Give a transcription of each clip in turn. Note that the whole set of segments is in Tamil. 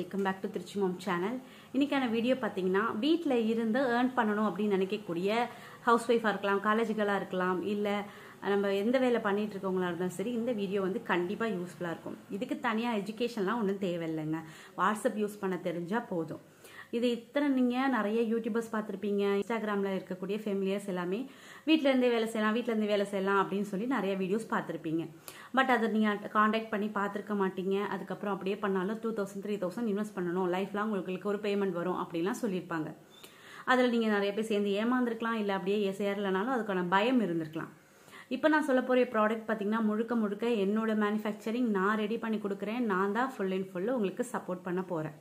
Welcome back to Trichy mom channel இன்னைக்கான வீடியோ பார்த்தீங்கன்னா வீட்டில் இருந்து ஏர்ன் பண்ணணும் அப்படின்னு நினைக்கக்கூடிய ஹவுஸ் ஒய்ஃபாக இருக்கலாம் காலேஜுகளாக இருக்கலாம் இல்லை நம்ம எந்த வேலை பண்ணிட்டு இருக்கவங்களா இருந்தாலும் சரி இந்த வீடியோ வந்து கண்டிப்பாக யூஸ்ஃபுல்லாக இருக்கும். இதுக்கு தனியாக எஜுகேஷன்லாம் ஒன்றும் தேவையில்லைங்க. வாட்ஸ்அப் யூஸ் பண்ண தெரிஞ்சால் போதும். இது இத்தனை நீங்கள் நிறைய யூடியூபர்ஸ் பார்த்துருப்பீங்க இன்ஸ்டாகிராமில் இருக்கக்கூடிய ஃபெமிலியர்ஸ் எல்லாமே. வீட்டில் இருந்தே வேலை செய்யலாம் வீட்டிலேருந்து வேலை செய்யலாம் அப்படின்னு சொல்லி நிறைய வீடியோஸ் பார்த்துருப்பீங்க. பட் அதை நீங்கள் காண்டாக்ட் பண்ணி பார்த்துருக்க மாட்டீங்க. அதுக்கப்புறம் அப்படியே பண்ணாலும் two thousand three thousand invest பண்ணணும். லைஃப் லாங் உங்களுக்கு ஒரு பேமெண்ட் வரும் அப்படின்லாம் சொல்லியிருப்பாங்க. அதில் நீங்கள் நிறைய பேர் சேர்ந்து ஏமாந்துருக்கலாம் இல்லை அப்படியே சேரலைனாலும் அதுக்கான பயம் இருந்திருக்கலாம். இப்போ நான் சொல்ல போகிற ப்ராடக்ட் பார்த்தீங்கன்னா முழுக்க முழுக்க என்னோட மேனுஃபேக்சரிங் நான் ரெடி பண்ணி கொடுக்குறேன். நான் தான் ஃபுல் அண்ட் ஃபுல்லு உங்களுக்கு சப்போர்ட் பண்ண போகிறேன்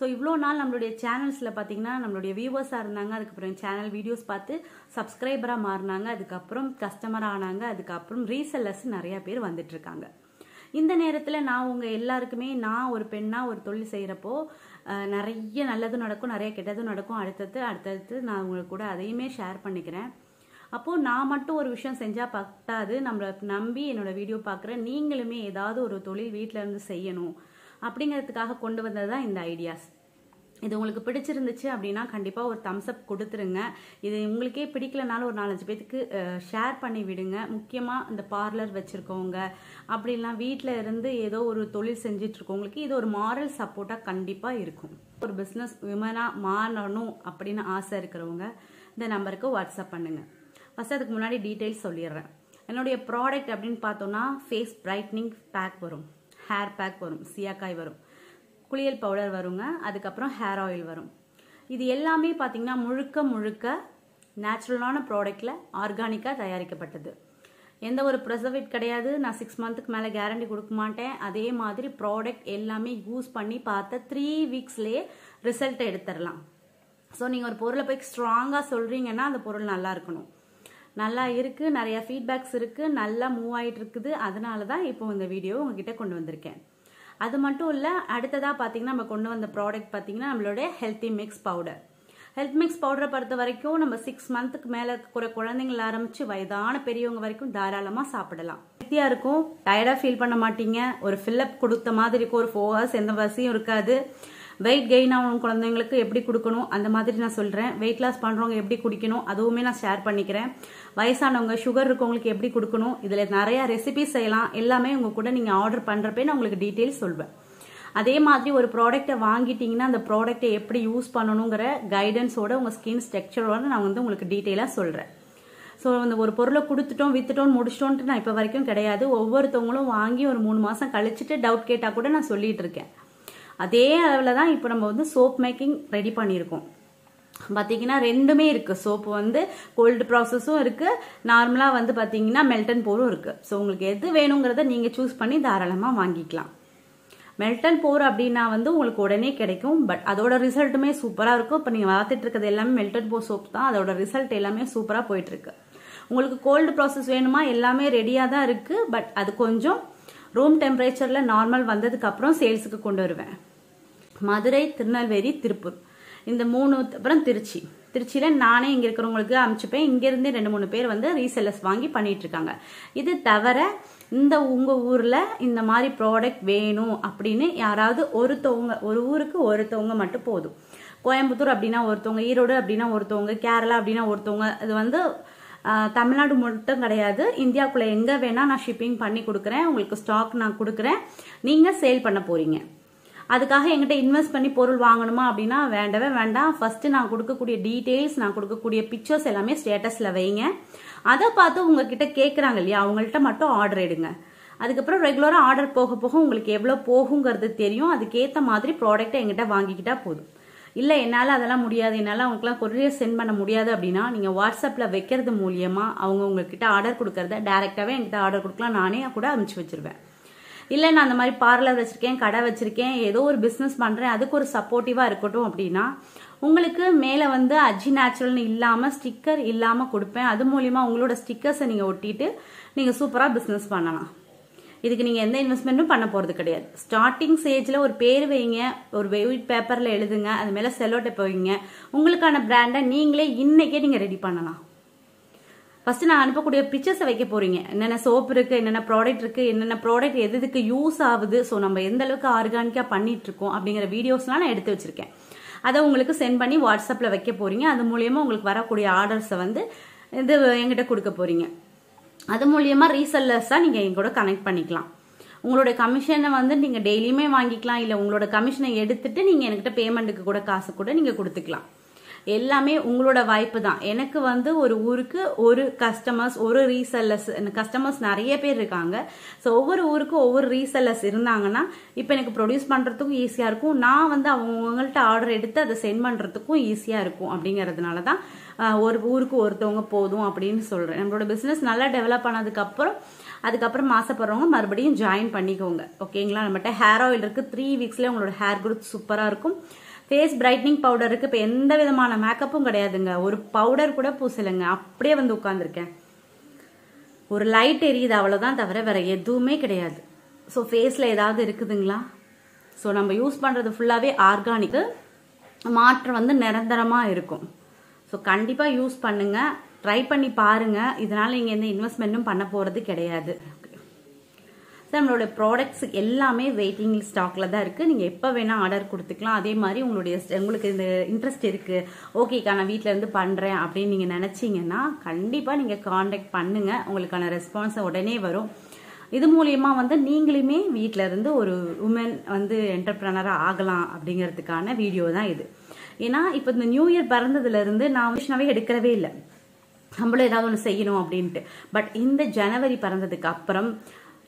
ஸோ இவ்வளோ நாள் நம்மளுடைய சேனல்ஸில் பார்த்தீங்கன்னா நம்மளுடைய வியூவர்ஸாக இருந்தாங்க அதுக்கப்புறம் சேனல் வீடியோஸ் பார்த்து சப்ஸ்கிரைபராக மாறினாங்க அதுக்கப்புறம் கஸ்டமர் ஆனாங்க அதுக்கப்புறம் ரீசெல்லர்ஸ் நிறையா பேர் வந்துட்டுருக்காங்க. இந்த நேரத்தில் நான் உங்கள் எல்லாருக்குமே நான் ஒரு பெண்ணாக ஒரு தொழில் செய்கிறப்போ நிறைய நல்லதும் நடக்கும் நிறைய கெட்டதும் நடக்கும். அடுத்தடுத்து அடுத்தடுத்து நான் உங்களுக்கு கூட அதையுமே ஷேர் பண்ணிக்கிறேன். அப்போது நான் மட்டும் ஒரு விஷயம் செஞ்சால் பத்தாது. நம்மளை நம்பி என்னோட வீடியோ பார்க்குற நீங்களுமே ஏதாவது ஒரு தொழில் வீட்டில் இருந்து செய்யணும். அப்படிங்கிறதுக்காக கொண்டு வந்தது தான் இந்த ஐடியாஸ் இது உங்களுக்கு பிடிச்சிருந்துச்சு அப்படின்னா கண்டிப்பாக ஒரு தம்ஸ்அப் கொடுத்துருங்க. இது உங்களுக்கே பிடிக்கலனாலும் ஒரு நாலஞ்சு பேத்துக்கு ஷேர் பண்ணி விடுங்க. முக்கியமாக இந்த பார்லர் வச்சுருக்கவங்க அப்படிலாம் வீட்டில் இருந்து ஏதோ ஒரு தொழில் செஞ்சிட்ருக்கவங்களுக்கு இது ஒரு மாரல் சப்போர்ட்டாக கண்டிப்பாக இருக்கும். ஒரு பிஸ்னஸ் விமனாக மாறணும் அப்படின்னு ஆசை இருக்கிறவங்க இந்த நம்பருக்கு வாட்ஸ்அப் பண்ணுங்கள் ஃபஸ்ட் அதுக்கு முன்னாடி டீட்டெயில்ஸ் சொல்லிடுறேன். என்னுடைய ப்ராடக்ட் அப்படின்னு பார்த்தோன்னா ஃபேஸ் பிரைட்னிங் பேக் வரும். ஹேர் பேக் வரும் சியாக்காய் வரும். குளியல் பவுடர் வருங்க அதுக்கப்புறம் ஹேர் ஆயில் வரும். இது எல்லாமே பார்த்தீங்கன்னா முழுக்க முழுக்க நேச்சுரலான ப்ராடக்டில் ஆர்கானிக்காக தயாரிக்கப்பட்டது. எந்த ஒரு ப்ரெசர்வேட் கிடையாது. நான் சிக்ஸ் மந்த்துக்கு மேலே கேரண்டி கொடுக்க மாட்டேன். அதே மாதிரி ப்ராடக்ட் எல்லாமே யூஸ் பண்ணி பார்த்த த்ரீ வீக்ஸ்லேயே ரிசல்ட்டை எடுத்துடலாம் ஸோ நீங்கள் ஒரு பொருளை போய் ஸ்ட்ராங்காக சொல்கிறீங்கன்னா அந்த பொருள் நல்லா இருக்கணும். நல்லா இருக்குது நிறைய ஃபீட்பேக்ஸ் இருக்குது நல்லா மூவ் ஆகிட்டு இருக்குது அதனால தான் இப்போ இந்த வீடியோ உங்ககிட்ட கொண்டு வந்திருக்கேன். அது மட்டும் இல்லை அடுத்ததாக பார்த்தீங்கன்னா நம்ம கொண்டு வந்த ப்ராடக்ட் பார்த்தீங்கன்னா நம்மளுடைய healthy mix powder health mix பவுடரை பொறுத்த வரைக்கும் நம்ம சிக்ஸ் மந்த்துக்கு மேலே இருக்கிற குழந்தைங்கள ஆரம்பித்து வயதான பெரியவங்க வரைக்கும் தாராளமாக சாப்பிடலாம். ஹெல்த்தியாக இருக்கும். டயர்டாக ஃபீல் பண்ண மாட்டீங்க. ஒரு ஃபில்லப் கொடுத்த மாதிரி இருக்கும். ஒரு ஃபோர் ஹவர்ஸ் எந்த வசதியும் இருக்காது. வெயிட் கெயின் ஆகும் குழந்தைங்களுக்கு எப்படி கொடுக்கணும்? அந்த மாதிரி நான் சொல்கிறேன் வெயிட் லாஸ் பண்ணுறவங்க எப்படி குடிக்கணும்? அதுவுமே நான் ஷேர் பண்ணிக்கிறேன். வயசானவங்க சுகர் இருக்கவங்களுக்கு எப்படி கொடுக்கணும்? இதில் நிறையா ரெசிபிஸ் செய்யலாம். எல்லாமே உங்கள் கூட நீங்கள் ஆர்டர் பண்ணுறப்பே நான் உங்களுக்கு டீட்டெயில்ஸ் சொல்வேன். அதே மாதிரி ஒரு ப்ராடக்ட்டை வாங்கிட்டீங்கன்னா அந்த ப்ராடக்ட்டை எப்படி யூஸ் பண்ணணுங்கிற கைடன்ஸோட உங்கள் ஸ்கின் ஸ்ட்ரக்சரோட நான் வந்து உங்களுக்கு டீட்டெயிலாக சொல்கிறேன் ஸோ அந்த ஒரு பொருளை கொடுத்துட்டோம் வித்துட்டோம் முடிச்சிட்டோன்ட்டு நான் இப்போ வரைக்கும் கிடையாது. ஒவ்வொருத்தவங்களும் வாங்கி ஒரு மூணு மாதம் கழிச்சுட்டு டவுட் கேட்டால் கூட நான் சொல்லிட்டு இருக்கேன். அதே அளவில் தான் இப்போ நம்ம வந்து சோப் மேக்கிங் ரெடி பண்ணியிருக்கோம். பார்த்தீங்கன்னா ரெண்டுமே இருக்குது சோப்பு வந்து கோல்டு ப்ராசஸும் இருக்குது நார்மலாக வந்து பார்த்தீங்கன்னா மெல்டன் போரும் இருக்குது ஸோ உங்களுக்கு எது வேணுங்கிறத நீங்கள் சூஸ் பண்ணி தாராளமாக வாங்கிக்கலாம். மெல்டன் போர் அப்படின்னா வந்து உங்களுக்கு உடனே கிடைக்கும். பட் அதோட ரிசல்ட்டுமே சூப்பராக இருக்கும். இப்போ நீங்கள் பார்த்துட்டு இருக்கிறது எல்லாமே மெல்டன் போர் சோப் தான். அதோட ரிசல்ட் எல்லாமே சூப்பராக போயிட்டுருக்கு உங்களுக்கு கோல்டு ப்ராசஸ் வேணுமா? எல்லாமே ரெடியாக தான் இருக்குது பட் அது கொஞ்சம் ரூம் டெம்பரேச்சரில் நார்மல் வந்ததுக்கப்புறம் சேல்ஸுக்கு கொண்டு வருவேன். மதுரை திருநெல்வேலி திருப்பூர். இந்த மூணு அப்புறம் திருச்சி. திருச்சியில் நானே இங்கே இருக்கிறவங்களுக்கு அனுப்பிச்சுப்பேன். இங்கேருந்தே ரெண்டு மூணு பேர் வந்து ரீசெல்லர்ஸ் வாங்கி பண்ணிட்டு இருக்காங்க இது தவிர இந்த உங்கள் ஊரில் இந்த மாதிரி ப்ராடக்ட் வேணும் அப்படின்னு யாராவது ஒருத்தவங்க ஒரு ஊருக்கு ஒருத்தவங்க மட்டும் போதும். கோயம்புத்தூர் அப்படின்னா ஒருத்தவங்க ஈரோடு அப்படின்னா ஒருத்தவங்க கேரளா அப்படின்னா ஒருத்தவங்க இது வந்து தமிழ்நாடு மட்டும் கிடையாது. இந்தியாவுக்குள்ளே எங்கே வேணால் நான் ஷிப்பிங் பண்ணி கொடுக்குறேன். உங்களுக்கு ஸ்டாக் நான் கொடுக்குறேன். நீங்கள் சேல் பண்ண போகிறீங்க அதுக்காக எங்கிட்ட இன்வெஸ்ட் பண்ணி பொருள் வாங்கணுமா அப்படின்னா வேண்டவே வேண்டாம். ஃபர்ஸ்ட் நான் கொடுக்கக்கூடிய டீட்டெயில்ஸ் நான் கொடுக்கக்கூடிய பிக்சர்ஸ் எல்லாமே ஸ்டேட்டஸில் வைங்க. அதை பார்த்து உங்ககிட்ட கேட்குறாங்க இல்லையா? அவங்கள்ட்ட மட்டும் ஆர்டர் எடுங்க. அதுக்கப்புறம் ரெகுலராக ஆர்டர் போக போக உங்களுக்கு எவ்வளோ போகுங்கிறது தெரியும். அதுக்கேற்ற மாதிரி ப்ராடக்ட்டை எங்கிட்ட வாங்கிக்கிட்டா போதும். இல்லை என்னால் அதெல்லாம் முடியாது. என்னால் அவங்களுக்குலாம் கொரியர் சென்ட் பண்ண முடியாது அப்படின்னா நீங்கள் வாட்ஸ்அப்பில் வைக்கிறது மூலியமாக அவங்க உங்ககிட்ட ஆர்டர் கொடுக்கறத டேரெக்டாகவே என்கிட்ட ஆர்டர் கொடுக்கலாம். நானே கூட அனுப்பிச்சி வச்சிருவேன். இல்லை நான் அந்த மாதிரி பார்லர் வச்சுருக்கேன் கடை வச்சுருக்கேன் ஏதோ ஒரு பிஸ்னஸ் பண்ணுறேன் அதுக்கு ஒரு சப்போர்ட்டிவாக இருக்கட்டும் அப்படின்னா உங்களுக்கு மேலே வந்து அஜி நேச்சுரல்னு இல்லாமல் ஸ்டிக்கர் இல்லாமல் கொடுப்பேன். அது மூலிமா உங்களோட ஸ்டிக்கர்ஸை நீங்கள் ஒட்டிட்டு நீங்கள் சூப்பராக பிஸ்னஸ் பண்ணலாம். இதுக்கு நீங்கள் எந்த இன்வெஸ்ட்மெண்ட்டும் பண்ண போகிறது கிடையாது. ஸ்டார்டிங் ஸ்டேஜில் ஒரு பேர் வைங்க ஒரு வெயிட் பேப்பரில் எழுதுங்க அது மேலே செல்லோட்டை வைங்க உங்களுக்கான பிராண்டை நீங்களே இன்றைக்கே நீங்கள் ரெடி பண்ணலாம். ஃபர்ஸ்ட் நான் அனுப்பக்கூடிய பிக்சர்ஸை வைக்க போறீங்க. என்னென்ன சோப் இருக்கு என்னென்ன ப்ராடக்ட் இருக்கு என்னென்ன ப்ராடக்ட் எது எதுக்கு யூஸ் ஆகுது ஸோ நம்ம எந்த அளவுக்கு ஆர்கானிக்கா பண்ணிட்டு இருக்கோம் அப்படிங்கிற வீடியோஸ்லாம் நான் எடுத்து வச்சிருக்கேன். அதை உங்களுக்கு சென்ட் பண்ணி வாட்ஸ்அப்ல வைக்க போறீங்க. அது மூலியமா உங்களுக்கு வரக்கூடிய ஆர்டர்ஸை வந்து இது என்கிட்ட கொடுக்க போறீங்க. அது மூலியமா ரீசெல்லர்ஸா நீங்க எங்கூட கனெக்ட் பண்ணிக்கலாம். உங்களோட கமிஷனை வந்து நீங்க டெய்லியுமே வாங்கிக்கலாம். இல்ல உங்களோட கமிஷனை எடுத்துட்டு நீங்க என்கிட்ட பேமெண்ட்டுக்கு கூட காசு கூட நீங்க கொடுத்துக்கலாம். எல்லாமே உங்களோட வாய்ப்பு தான் எனக்கு வந்து ஒரு ஊருக்கு ஒரு கஸ்டமர்ஸ் ஒரு ரீசெல்லர்ஸ் கஸ்டமர்ஸ் நிறைய பேர் இருக்காங்க. ஸோ ஒவ்வொரு ஊருக்கும் ஒவ்வொரு ரீசெல்லர்ஸ் இருந்தாங்கன்னா இப்போ எனக்கு ப்ரொடியூஸ் பண்ணுறதுக்கும் ஈஸியாக இருக்கும். நான் வந்து அவங்கள்ட்ட ஆர்டர் எடுத்து அதை சென்ட் பண்ணுறதுக்கும் ஈஸியாக இருக்கும் அப்படிங்கிறதுனால தான் ஒரு ஊருக்கு ஒருத்தவங்க போதும் அப்படின்னு சொல்கிறேன் நம்மளோட பிஸ்னஸ் நல்லா டெவலப் ஆனதுக்கப்புறம் அதுக்கப்புறம் மாசப்படுறவங்க மறுபடியும் ஜாயின் பண்ணிக்கோங்க. ஓகேங்களா நம்மகிட்ட ஹேர் ஆயில் இருக்குது த்ரீ வீக்ஸ்லேயே உங்களோட ஹேர் குரோத் சூப்பராக இருக்கும். ஃபேஸ் பிரைட்னிங் பவுடருக்கு இப்போ எந்த விதமான மேக்கப்பும் கிடையாதுங்க. ஒரு பவுடர் கூட பூசலைங்க. அப்படியே வந்து உட்காந்துருக்கேன் ஒரு லைட் எரியுது அவ்வளோதான் தவிர வேற எதுவுமே கிடையாது. ஸோ ஃபேஸில் ஏதாவது இருக்குதுங்களா? ஸோ நம்ம யூஸ் பண்ணுறது ஃபுல்லாகவே ஆர்கானிக் மாற்றம் வந்து நிரந்தரமாக இருக்கும். ஸோ கண்டிப்பாக யூஸ் பண்ணுங்கள் ட்ரை பண்ணி பாருங்கள் இதனால் நீங்கள் எந்த இன்வெஸ்ட்மெண்ட்டும் பண்ண போகிறது கிடையாது. ஸோ நம்மளோட ப்ராடக்ட்ஸ் எல்லாமே வெயிட்டிங் ஸ்டாக்ல தான் இருக்கு. நீங்க எப்போ வேணா ஆர்டர் கொடுத்துக்கலாம். அதே மாதிரி உங்களுடைய உங்களுக்கு இந்த இன்ட்ரெஸ்ட் இருக்கு. ஓகேக்கா நான் வீட்டிலேருந்து இருந்து பண்றேன் அப்படின்னு நீங்க நினைச்சீங்கன்னா கண்டிப்பா நீங்க காண்டாக்ட் பண்ணுங்க. உங்களுக்கான ரெஸ்பான்ஸ் உடனே வரும். இது மூலியமா வந்து நீங்களுமே வீட்டில இருந்து ஒரு உமன் வந்து என்டர்பிரனரா ஆகலாம் அப்படிங்கிறதுக்கான வீடியோ தான் இது. ஏன்னா இப்போ இந்த நியூ இயர் பிறந்ததுல இருந்து நான் விஷனாவே எடுக்கிறவே இல்லை. நம்மளும் ஏதாவது ஒன்று செய்யணும் அப்படின்ட்டு. பட் இந்த ஜனவரி பிறந்ததுக்கு அப்புறம்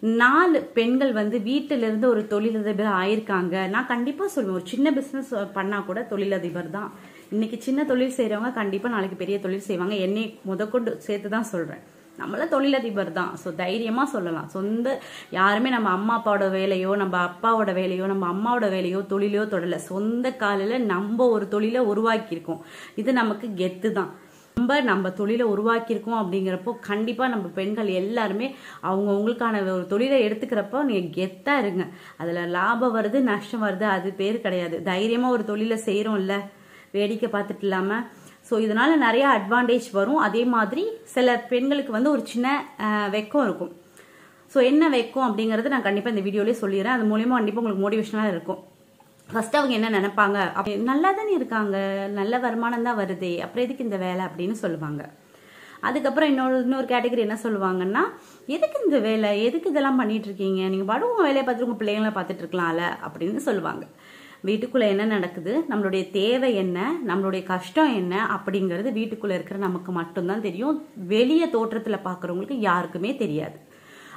நாலு பெண்கள் வந்து வீட்டிலிருந்து ஒரு தொழிலதிபர் ஆயிருக்காங்க. நான் கண்டிப்பாக சொல்லுவேன் ஒரு சின்ன பிஸ்னஸ் பண்ணால் கூட தொழிலதிபர் தான். இன்னைக்கு சின்ன தொழில் செய்கிறவங்க கண்டிப்பாக நாளைக்கு பெரிய தொழில் செய்வாங்க. என்னை முதற்கொண்டு சேர்த்து தான் சொல்கிறேன் நம்மள தொழிலதிபர் தான். ஸோ தைரியமாக சொல்லலாம். சொந்த யாருமே நம்ம அம்மா அப்பாவோட வேலையோ நம்ம அப்பாவோட வேலையோ நம்ம அம்மாவோட வேலையோ தொழிலையோ தொடலை. சொந்த காலில் நம்ம ஒரு தொழிலை உருவாக்கியிருக்கோம். இது நமக்கு கெத்து தான் நம்ம நம்ம தொழிலை உருவாக்கியிருக்கோம் அப்படிங்கிறப்போ கண்டிப்பாக நம்ம பெண்கள் எல்லாருமே அவங்கவுங்களுக்கான ஒரு தொழிலை எடுத்துக்கிறப்போ நீங்கள் கெத்தாக இருங்க. அதில் லாபம் வருது நஷ்டம் வருது அது பேர் கிடையாது. தைரியமாக ஒரு தொழிலை செய்கிறோம்ல வேடிக்கை பார்த்துட்டு இல்லாமல் ஸோ இதனால் நிறைய அட்வான்டேஜ் வரும். அதே மாதிரி சில பெண்களுக்கு வந்து ஒரு சின்ன வெக்கம் இருக்கும். ஸோ என்ன வைக்கும் அப்படிங்கிறது நான் கண்டிப்பாக இந்த வீடியோலேயே சொல்லிடுறேன். அது மூலியமாக கண்டிப்பாக உங்களுக்கு மோட்டிவேஷனாக இருக்கும். ஃபர்ஸ்ட் அவங்க என்ன நினைப்பாங்க? அப்படி நல்லா தானே இருக்காங்க. நல்ல வருமானம் தான் வருதே. அப்புறம் எதுக்கு இந்த வேலை அப்படின்னு சொல்லுவாங்க. அதுக்கப்புறம் இன்னொரு இன்னொரு கேட்டகரி என்ன சொல்லுவாங்கன்னா எதுக்கு இந்த வேலை? எதுக்கு இதெல்லாம் பண்ணிட்டு இருக்கீங்க நீங்க பாடு உங்க வேலையை பார்த்துட்டு உங்க பிள்ளைங்களை பார்த்துட்டு இருக்கலாம்ல? அப்படின்னு சொல்லுவாங்க. வீட்டுக்குள்ள என்ன நடக்குது? நம்மளுடைய தேவை என்ன? நம்மளுடைய கஷ்டம் என்ன? அப்படிங்கிறது வீட்டுக்குள்ள இருக்கிற நமக்கு மட்டும்தான் தெரியும். வெளியே தோற்றத்துல பாக்குறவங்களுக்கு யாருக்குமே தெரியாது.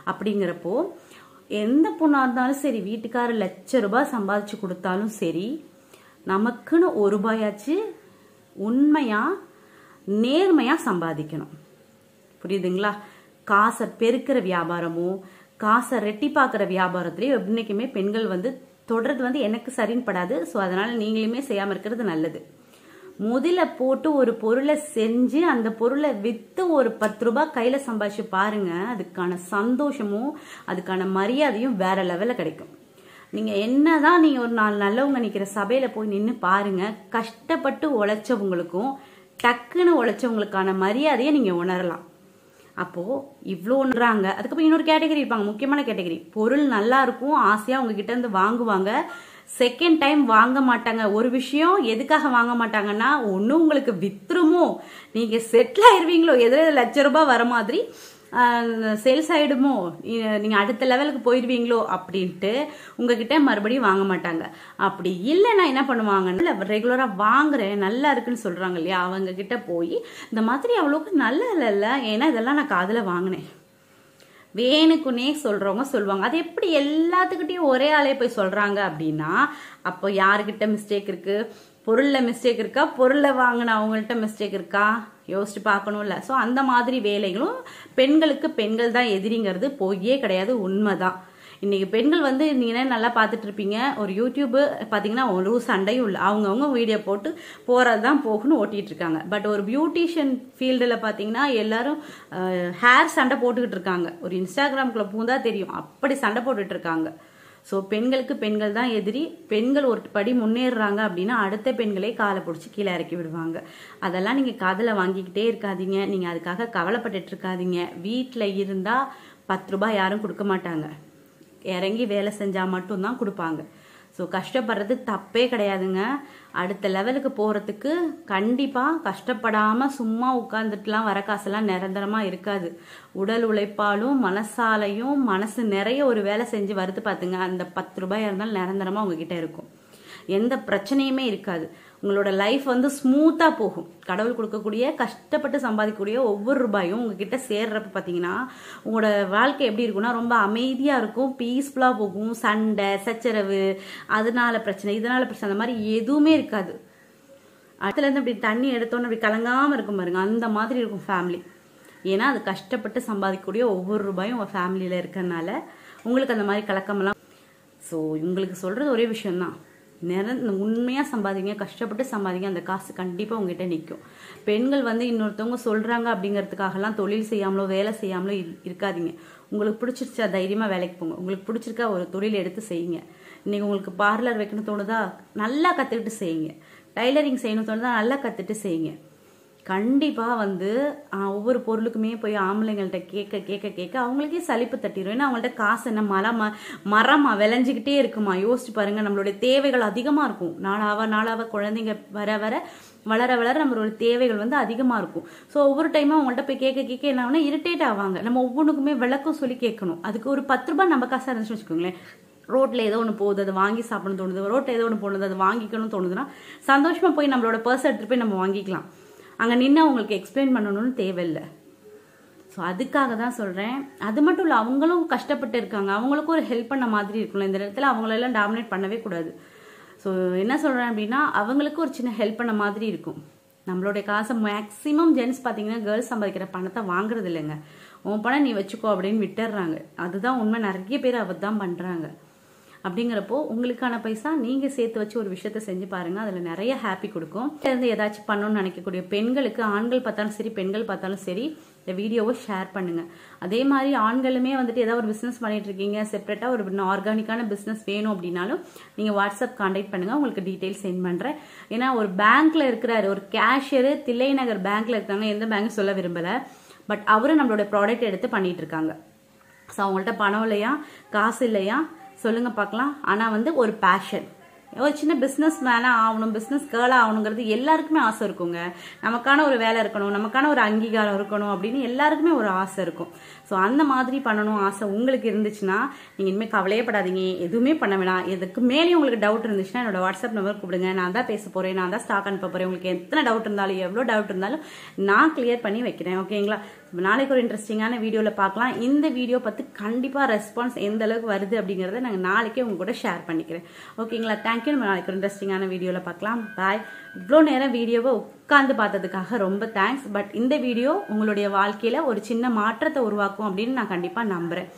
அப்படிங்கிறப்போ எந்த பொண்ணாக இருந்தாலும் சரி வீட்டுக்காரர் லட்ச ரூபாய் சம்பாதிச்சு கொடுத்தாலும் சரி நமக்குன்னு ஒரு ரூபாயாச்சு உண்மையாக நேர்மையாக சம்பாதிக்கணும். புரியுதுங்களா? காசை பெருக்கிற வியாபாரமோ காசை ரெட்டிப்பாக்குற வியாபாரத்துலேயும் என்றைக்குமே பெண்கள் வந்து தொடர்றது வந்து எனக்கு சரின்னு படாது. ஸோ அதனால் நீங்களுமே செய்யாமல் இருக்கிறது நல்லது. முதல போட்டு ஒரு பொருளை செஞ்சு அந்த பொருளை வித்து ஒரு பத்து ரூபாய் கையில சம்பாதிச்சு பாருங்க. அதுக்கான சந்தோஷமும் அதுக்கான மரியாதையும் வேற லெவல்ல கிடைக்கும். நீங்க என்னதான் நீங்க ஒரு நாலு நல்லவங்க நிக்கிற சபையில போய் நின்று பாருங்க. கஷ்டப்பட்டு உழைச்சவங்களுக்கும் டக்குன்னு உழைச்சவங்களுக்கான மரியாதையை நீங்க உணரலாம். அப்போ இவ்வளோ ஒன்றாங்க அதுக்கப்புறம் இன்னொரு கேட்டகரி இருப்பாங்க. முக்கியமான கேட்டகரி பொருள் நல்லா இருக்கும் ஆசையா உங்ககிட்ட இருந்து வாங்குவாங்க. செகண்ட் டைம் வாங்க மாட்டாங்க. ஒரு விஷயம் எதுக்காக வாங்க மாட்டாங்கன்னா ஒன்றும் உங்களுக்கு வித்துருமோ நீங்கள் செட்டில் ஆயிடுவீங்களோ எதிர லட்ச ரூபாய் வர மாதிரி சேல்ஸ் ஆகிடுமோ நீங்கள் அடுத்த லெவலுக்கு போயிடுவீங்களோ அப்படின்ட்டு உங்ககிட்ட மறுபடியும் வாங்க மாட்டாங்க. அப்படி இல்லைன்னா என்ன பண்ணுவாங்கன்னா ரெகுலராக வாங்குறேன் நல்லா இருக்குன்னு சொல்கிறாங்க இல்லையா அவங்க கிட்ட போய் இந்த மாதிரி அவ்வளோக்கு நல்லா இல்லைல்ல ஏன்னா இதெல்லாம் நான் காதில் வாங்கினேன். வேணுக்குனே சொல்றவங்க சொல்லுவாங்க. அது எப்படி எல்லாத்துக்கிட்டையும் ஒரே ஆளே போய் சொல்றாங்க அப்படின்னா அப்போ யாருக்கிட்ட மிஸ்டேக் இருக்கு? பொருள்ல மிஸ்டேக் இருக்கா? பொருளை வாங்கின அவங்கள்ட்ட மிஸ்டேக் இருக்கா? யோசிச்சு பார்க்கணும்ல. ஸோ அந்த மாதிரி வேலைகளும் பெண்களுக்கு பெண்கள் தான் எதிரிங்கிறது போயே கிடையாது. உண்மைதான். இன்றைக்கி பெண்கள் வந்து நீங்கள் நல்லா பார்த்துட்டு இருப்பீங்க? ஒரு யூடியூப்பு பார்த்தீங்கன்னா ஒரு சண்டையும் இல்லை. அவங்கவுங்க வீடியோ போட்டு போகிறது தான் போகணும் ஓட்டிகிட்டு இருக்காங்க. பட் ஒரு பியூட்டிஷியன் ஃபீல்டில் பார்த்தீங்கன்னா எல்லாரும் ஹேர் சண்டை போட்டுக்கிட்டு இருக்காங்க. ஒரு இன்ஸ்டாகிராம்குள்ளே பூந்தா தெரியும். அப்படி சண்டை போட்டுட்டு இருக்காங்க. ஸோ பெண்களுக்கு பெண்கள் தான் எதிரி. பெண்கள் ஒரு படி முன்னேறுறாங்க அப்படின்னா அடுத்த பெண்களே காலை பிடிச்சி கீழே இறக்கி விடுவாங்க. அதெல்லாம் நீங்கள் காதில் வாங்கிக்கிட்டே இருக்காதீங்க. நீங்கள் அதுக்காக கவலைப்பட்டுட்டு இருக்காதீங்க. வீட்டில் இருந்தால் பத்து ரூபாய் யாரும் கொடுக்க மாட்டாங்க. இறங்கி வேலை செஞ்சால் மட்டும்தான் கொடுப்பாங்க. ஸோ கஷ்டப்படுறது தப்பே கிடையாதுங்க. அடுத்த லெவலுக்கு போகிறதுக்கு கண்டிப்பாக கஷ்டப்படாமல் சும்மா உட்காந்துட்டுலாம் வர காசெல்லாம் நிரந்தரமாக இருக்காது. உடல் உழைப்பாலும் மனசாலையும் மனசு நிறைய ஒரு வேலை செஞ்சு வருது பார்த்துங்க அந்த பத்து ரூபாயாக இருந்தாலும் நிரந்தரமாக உங்ககிட்ட இருக்கும். எந்த பிரச்சனையுமே இருக்காது. உங்களோட லைஃப் வந்து ஸ்மூத்தாக போகும். கடவுள் கொடுக்கக்கூடிய கஷ்டப்பட்டு சம்பாதிக்கக்கூடிய ஒவ்வொரு ரூபாயும் உங்ககிட்ட சேர்றப்ப பார்த்தீங்கன்னா உங்களோட வாழ்க்கை எப்படி இருக்கும்னா ரொம்ப அமைதியாக இருக்கும். பீஸ்ஃபுல்லாக போகும். சண்டை சச்சரவு அதனால பிரச்சனை இதனால பிரச்சனை அந்த மாதிரி எதுவுமே இருக்காது. அதுலேருந்து அப்படி தண்ணி எடுத்தோன்னு அப்படி கலங்காமல் இருக்கும் பாருங்க. அந்த மாதிரி இருக்கும் ஃபேமிலி ஏன்னா அது கஷ்டப்பட்டு சம்பாதிக்கக்கூடிய ஒவ்வொரு ரூபாயும் உங்கள் ஃபேமிலியில் இருக்கிறதுனால உங்களுக்கு அந்த மாதிரி கலக்கமெல்லாம் ஸோ உங்களுக்கு சொல்கிறது ஒரே விஷயம்தான். நிற உண்மையாக சம்பாதிங்க கஷ்டப்பட்டு சம்பாதிங்க அந்த காசு கண்டிப்பாக உங்ககிட்ட நிற்கும் பெண்கள் வந்து இன்னொருத்தவங்க சொல்கிறாங்க அப்படிங்கிறதுக்காகலாம் தொழில் செய்யாமலோ வேலை செய்யாமலோ இருக்காதிங்க இருக்காதீங்க. உங்களுக்கு பிடிச்சிருச்சா தைரியமாக வேலைக்கு போங்க. உங்களுக்கு பிடிச்சிருக்கா ஒரு தொழில் எடுத்து செய்யுங்க. இன்றைக்கி உங்களுக்கு பார்லர் வைக்கணும் தோணுதா? நல்லா கற்றுக்கிட்டு செய்யுங்க. டைலரிங் செய்யணும் தோணுதா? நல்லா கற்றுட்டு செய்யுங்க. கண்டிப்பாக வந்து ஒவ்வொரு பொருளுக்குமே போய் ஆம்பளைங்கள்ட்ட கேட்க கேட்க கேட்க அவங்களுக்கே சலிப்பு தட்டிடும் ஏன்னா அவங்கள்ட்ட காசு என்ன மரமா மரமா விளைஞ்சிக்கிட்டே இருக்குமா? யோசிச்சு பாருங்க நம்மளுடைய தேவைகள் அதிகமாக இருக்கும். நாளாவ நாளாவ குழந்தைங்க வர வர வளர வளர நம்மளோட தேவைகள் வந்து அதிகமாக இருக்கும். ஸோ ஒவ்வொரு டைமும் அவங்கள்ட்ட போய் கேட்க கேட்க என்ன ஆகும்னா இரிட்டேட் ஆவாங்க. நம்ம ஒவ்வொன்றுக்குமே விளக்கம் சொல்லி கேட்கணும். அதுக்கு ஒரு பத்து ரூபாய் நம்ம காசாக இருந்துச்சுன்னு வச்சுக்கோங்களேன். ரோட்ல ஏதோ ஒன்று போகுது அதை வாங்கி சாப்பிடணும் தோணுது. ரோட்ல ஏதோ ஒன்று போனது அதை வாங்கிக்கணும்னு தோணுதுன்னா சந்தோஷமா போய் நம்மளோட பர்ஸ் எடுத்துட்டு போய் நம்ம வாங்கிக்கலாம். அங்கே நின்று அவங்களுக்கு எக்ஸ்பிளைன் பண்ணணும்னு தேவையில்லை. ஸோ அதுக்காக தான் சொல்கிறேன் அது மட்டும் இல்லை அவங்களும் கஷ்டப்பட்டு இருக்காங்க. அவங்களுக்கும் ஒரு ஹெல்ப் பண்ண மாதிரி இருக்கும்ல. இந்த இடத்துல அவங்களெல்லாம் டாமினேட் பண்ணவே கூடாது. ஸோ என்ன சொல்கிறேன் அப்படின்னா அவங்களுக்கு ஒரு சின்ன ஹெல்ப் பண்ண மாதிரி இருக்கும். நம்மளுடைய காசை மேக்ஸிமம் ஜென்ஸ் பார்த்தீங்கன்னா கேர்ள்ஸ் சம்பாதிக்கிற பணத்தை வாங்குறது இல்லைங்க. உன் பணம் நீ வச்சுக்கோ அப்படின்னு விட்டுடுறாங்க. அதுதான் உண்மை. நிறைய பேர் அவர் தான் பண்ணுறாங்க அப்படிங்கிறப்போ உங்களுக்கான பைசா நீங்கள் சேர்த்து வச்சு ஒரு விஷயத்த செஞ்சு பாருங்க. அதில் நிறைய ஹாப்பி கொடுக்கும். இருந்து ஏதாச்சும் பண்ணணும்னு நினைக்கக்கூடிய பெண்களுக்கு ஆண்கள் பார்த்தாலும் சரி பெண்கள் பார்த்தாலும் சரி இந்த வீடியோவை ஷேர் பண்ணுங்க. அதே மாதிரி ஆண்களுமே வந்துட்டு ஏதாவது ஒரு பிஸ்னஸ் பண்ணிட்டு இருக்கீங்க. செப்பரேட்டாக ஒரு ஆர்கானிக்கான பிஸ்னஸ் வேணும் அப்படின்னாலும் நீங்கள் வாட்ஸ்அப் காண்டாக்ட் பண்ணுங்க. உங்களுக்கு டீட்டெயில்ஸ் சென்ட் பண்ணுறேன் ஏன்னா ஒரு பேங்க்ல இருக்கிறாரு ஒரு கேஷியர் தில்லை நகர் பேங்க்ல இருக்காங்க. எந்த பேங்க் சொல்ல விரும்பல. பட் அவரும் நம்மளோட ப்ராடக்ட் எடுத்து பண்ணிட்டு இருக்காங்க. ஸோ அவங்கள்ட்ட பணம் இல்லையா? காசு இல்லையா? சொல்லுங்க பார்க்கலாம். ஆனால் வந்து ஒரு பேஷன் ஒரு சின்ன பிஸ்னஸ் மேனாக ஆகணும் பிஸ்னஸ் கேர்ளாக ஆகணுங்கிறது எல்லாருக்குமே ஆசை இருக்குங்க. நமக்கான ஒரு வேலை இருக்கணும் நமக்கான ஒரு அங்கீகாரம் இருக்கணும் அப்படின்னு எல்லாருக்குமே ஒரு ஆசை இருக்கும். ஸோ அந்த மாதிரி பண்ணணும் ஆசை உங்களுக்கு இருந்துச்சுன்னா நீங்கள் இனிமேல் கவலையே படாதீங்க. எதுவுமே பண்ண வேணாம். எதுக்கு மேலேயும் உங்களுக்கு டவுட் இருந்துச்சுன்னா என்னோட வாட்ஸ்அப் நம்பர் கூப்பிடுங்க. நான் தான் பேச போகிறேன் நான் தான் ஸ்டாக் அனுப்ப போகிறேன் உங்களுக்கு எத்தனை டவுட் இருந்தாலும் எவ்வளோ டவுட் இருந்தாலும் நான் கிளியர் பண்ணி வைக்கிறேன். ஓகேங்களா நாளைக்கு ஒரு இன்ட்ரெஸ்டிங்கான வீடியோவில் பார்க்கலாம். இந்த வீடியோ பார்த்து கண்டிப்பாக ரெஸ்பான்ஸ் எந்த அளவுக்கு வருது அப்படிங்கிறத நாங்கள் நாளைக்கே உங்க கூட ஷேர் பண்ணிக்கிறேன். ஓகேங்களா தேங்க்யூ நம்ம நாளைக்கு ஒரு இன்ட்ரெஸ்டிங்கான வீடியோவில் பார்க்கலாம். பாய் இவ்வளோ நேரம் வீடியோவை உட்காந்து பார்த்ததுக்காக ரொம்ப தேங்க்ஸ் பட் இந்த வீடியோ உங்களுடைய வாழ்க்கையில் ஒரு சின்ன மாற்றத்தை உருவாக்கும் அப்படின்னு நான் கண்டிப்பாக நம்புகிறேன்